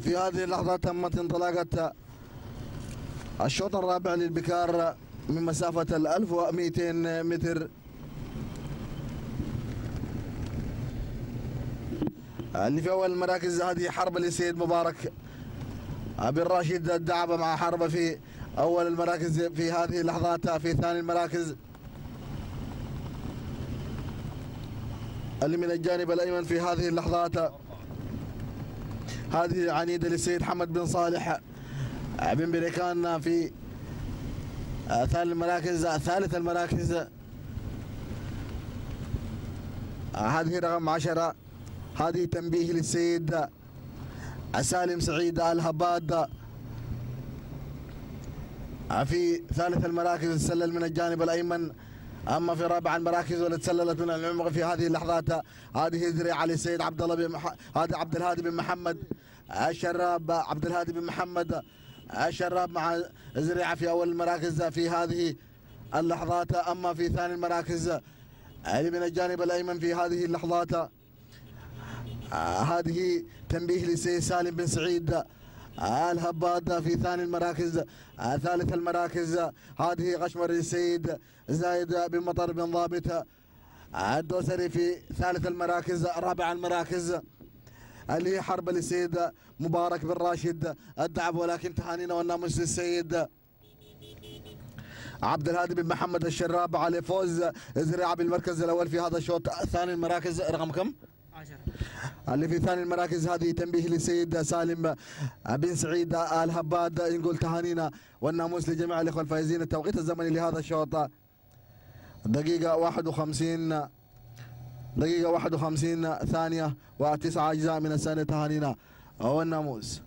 في هذه اللحظة تمت انطلاقة الشوط الرابع للبكار من مسافة ال 1200 متر. اللي في أول المراكز هذه حرب لسيد مبارك بن راشد الدعبة مع حربة في أول المراكز في هذه اللحظات في ثاني المراكز. اللي من الجانب الأيمن في هذه اللحظات هذه عنيدة للسيد حمد بن صالح بن بريكان في ثاني المراكز ثالث المراكز. هذه رقم عشرة. هذه تنبيه للسيد سالم سعيد الهباد. في ثالث المراكز تسلل من الجانب الأيمن. أما في رابع المراكز والتي تسللت من العمق في هذه اللحظات هذه ذريعه للسيد عبد الله بن. هذا عبد الهادي بن محمد الشراب عبد الهادي بن محمد الشراب مع زريعة في أول المراكز في هذه اللحظات أما في ثاني المراكز اللي من الجانب الأيمن في هذه اللحظات آه هذه تنبيه لسيد سالم بن سعيد الهباد في ثاني المراكز ثالث المراكز هذه غشمر السيد زايد بن مطر بن ضابط. الدوسري في ثالث المراكز رابع المراكز. اللي هي حرب للسيد مبارك بن راشد الدعب ولكن تهانينا والناموس للسيد عبد الهادي بن محمد الشراب على فوز زريعه بالمركز الأول في هذا الشوط. ثاني المراكز رقم كم؟ اللي في ثاني المراكز هذه تنبيه للسيد سالم بن سعيد الهباد نقول تهانينا والناموس لجميع الإخوة الفائزين التوقيت الزمني لهذا الشوط. دقيقة 51 دقيقة 51 ثانية وتسعة أجزاء من الثانية تهانينا والناموس.